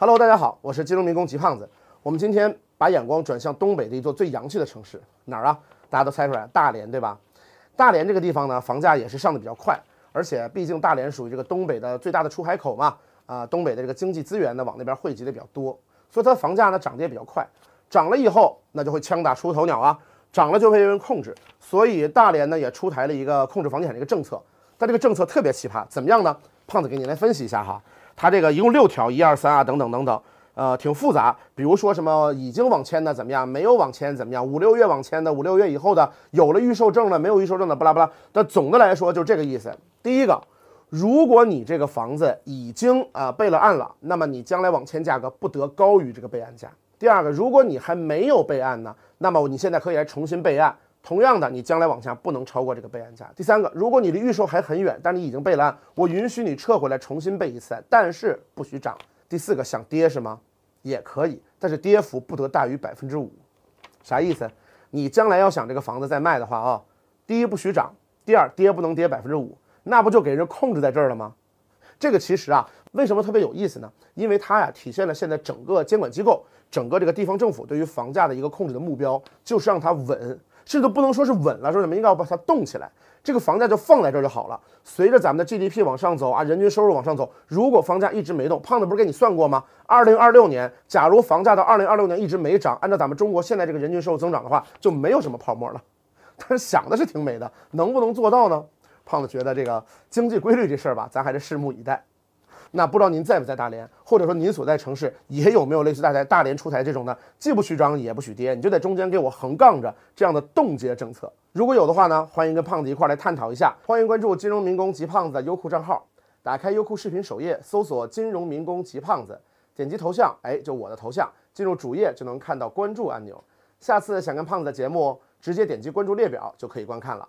Hello，大家好，我是金融民工吉胖子。我们今天把眼光转向东北的一座最洋气的城市，哪儿啊？大家都猜出来，大连，对吧？大连这个地方呢，房价也是上的比较快，而且毕竟大连属于这个东北的最大的出海口嘛，啊，东北的这个经济资源呢往那边汇集的比较多，所以它的房价呢涨得也比较快。涨了以后，那就会枪打出头鸟啊，涨了就会被人控制，所以大连呢也出台了一个控制房地产的一个政策。但这个政策特别奇葩，怎么样呢？胖子给你来分析一下哈。它这个一共六条，一二三啊，等等等等，呃，挺复杂。比如说什么已经网签的怎么样，没有网签怎么样，五六月网签的，五六月以后的有了预售证了，没有预售证的，巴拉巴拉。但总的来说就这个意思。第一个，如果你这个房子已经啊备了案了，那么你将来网签价格不得高于这个备案价。第二个，如果你还没有备案呢，那么你现在可以来重新备案。同样的，你将来往下不能超过这个备案价。第三个，如果你离预售还很远，但你已经备了案，我允许你撤回来重新备一次，但是不许涨。第四个，想跌是吗？也可以，但是跌幅不得大于百分之五。啥意思？你将来要想这个房子再卖的话啊，第一不许涨，第二跌不能跌百分之五，那不就给人控制在这儿了吗？这个其实啊，为什么特别有意思呢？因为它呀，体现了现在整个监管机构、整个这个地方政府对于房价的一个控制的目标，就是让它稳。甚至不能说是稳了，说什么应该要把它动起来，这个房价就放在这就好了。随着咱们的 GDP 往上走啊，人均收入往上走，如果房价一直没动，胖子不是给你算过吗？二零二六年，假如房价到二零二六年一直没涨，按照咱们中国现在这个人均收入增长的话，就没有什么泡沫了。但是想的是挺美的，能不能做到呢？胖子觉得这个经济规律这事儿吧，咱还是拭目以待。那不知道您在不在大连，或者说您所在城市也有没有类似大连大连出台这种呢？既不许涨也不许跌，你就在中间给我横杠着这样的冻结政策。如果有的话呢，欢迎跟胖子一块来探讨一下。欢迎关注金融民工及胖子的优酷账号，打开优酷视频首页，搜索金融民工及胖子，点击头像，哎，就我的头像，进入主页就能看到关注按钮。下次想看胖子的节目，直接点击关注列表就可以观看了。